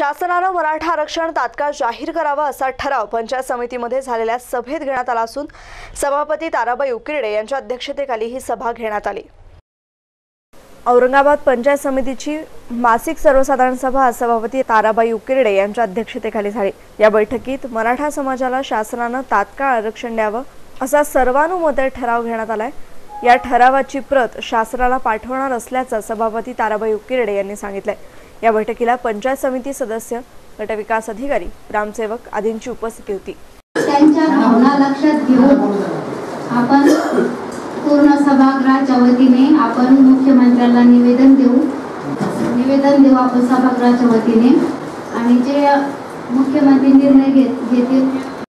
शासनानं मराठा आरक्षण तात्काळ जाहीर करावं असा ठराव पंचायत समितीमध्ये झालेल्या सभेत घेण्यात आला असून सभापती ताराबाई उकिरडे यांच्या अध्यक्षतेखाली ही सभा घेण्यात आली. औरंगाबाद पंचायत समितीची मासिक सर्वसाधारण सभा सभापती ताराबाई उकिरडे यांच्या अध्यक्षतेखाली झाली. या बैठकीत मराठा समाजाला शासनानं तात्काळ आरक्षण द्यावं असा सर्वानुमते ठराव घेण्यात आलाय. या ठरावाची प्रत शासनाला पाठवणार असल्याचं सभापती ताराबाई उकिरडे यांनी सांगितलंय. या बैठकीला पंचायत समिती सदस्य गटविकास अधिकारी ग्रामसेवक आदींची उपस्थिती होती. त्यांच्या भावना लक्षात घेऊन आपण पूर्ण सभागृहाच्या वतीने आपण मुख्यमंत्र्यांना निवेदन देऊ. निवेदन देऊ आपण सभागृहाच्या वतीने. आणि जे मुख्यमंत्री निर्णय घेत घेतील